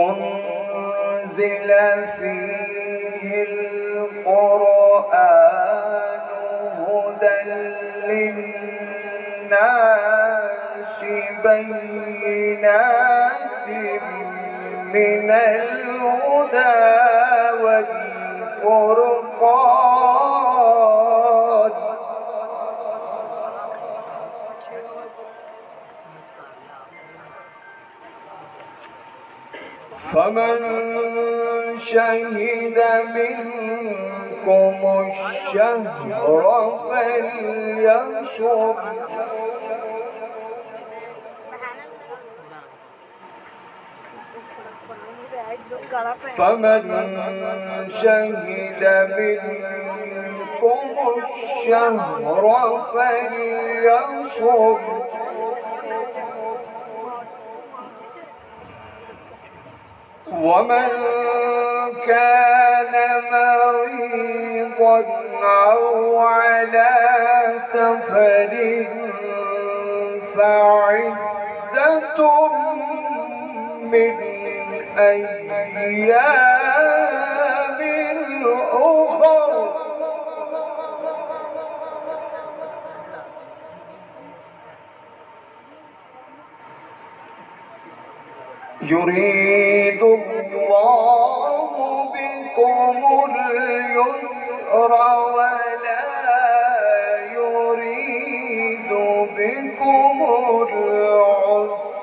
أنزل فيه القرآن هدى للناس بينات من الهدى والفرقان. فمن شهد منكم الشهر فليصم. فمن شهد منكم الشهر فليصم. ومن كان مريضا أو على سفر فعدة من أيام يريد الله بكم اليسر ولا يريد بكم العسر.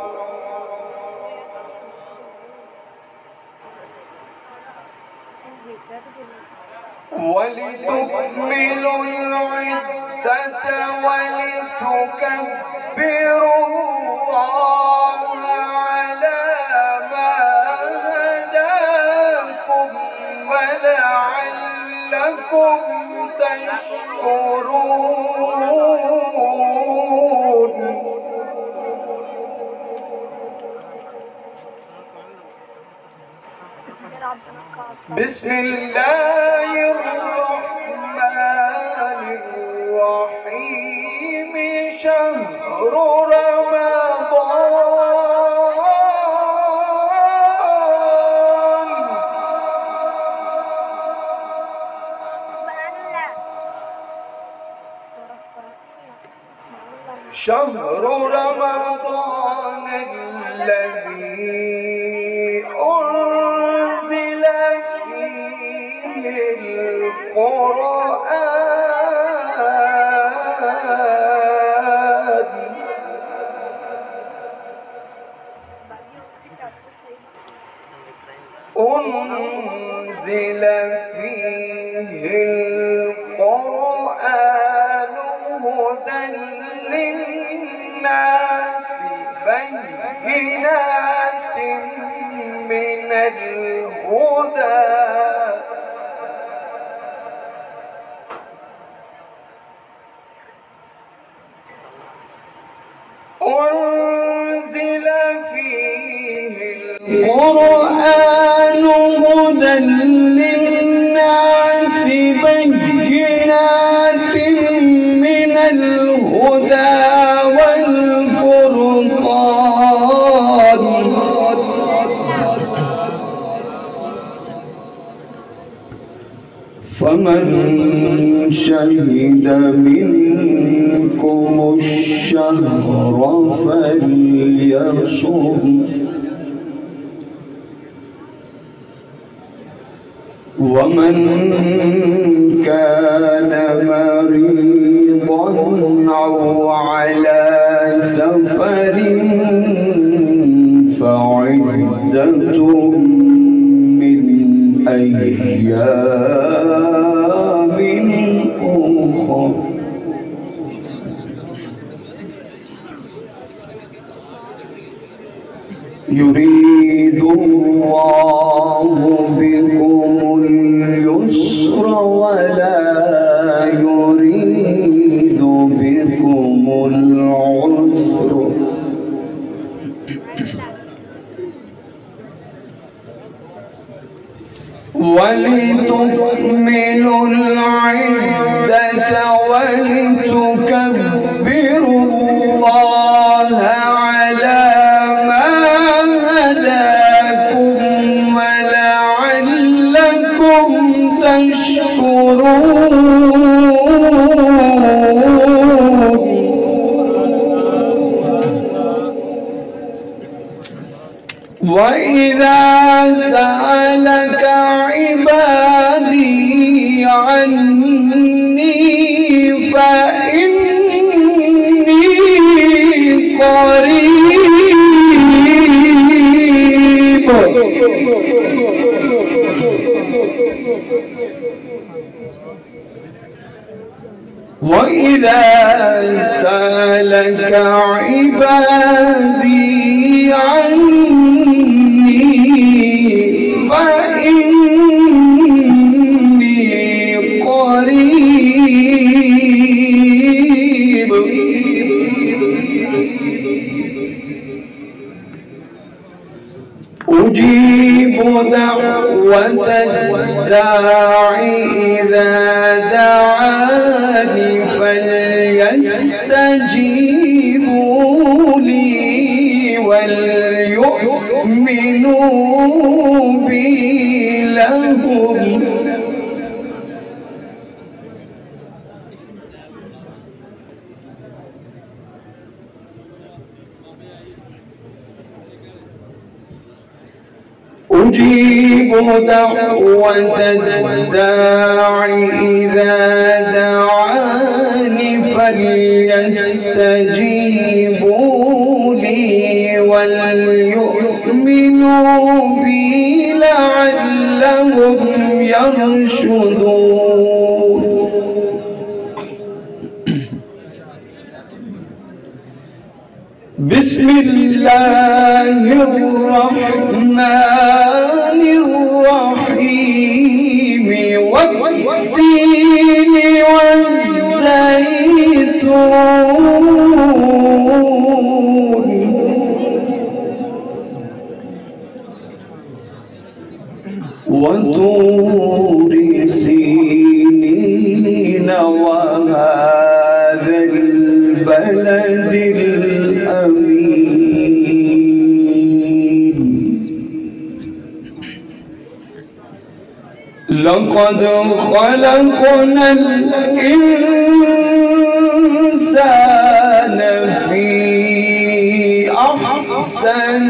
ولتكملوا العدة ولتكبروا الله. ولعلكم تشكرون بسم الله شهر رمضان الذي أنزل فيه القرآن. أنزل فيه القرآن أنزل فيه القرآن هدى للناس بينات من الهدى والفرقان. فمن شهد منكم الشهر فليصم ومن كان مريضا أو على سفر فعدة من أيام. ولا يريد بكم العسر. العدة ولتكبروا وإذا سألك عبادي عني فإني قريب وإذا دعاني فليستجيبوا لي وليؤمنوا بي لهم. أجيب دعوة الداعي إذا دعاني فليستجيبوا لي وليؤمنوا بي لعلهم يرشدون بسم الله الرحمن لقد خلقنا الإنسان في أحسن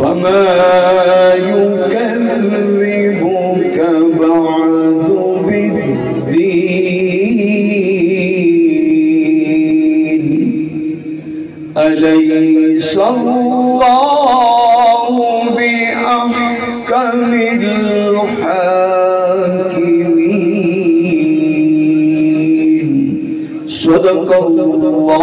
فما يكذبك بعد بالدين. أليس الله بأحكم الحاكمين؟ صدق الله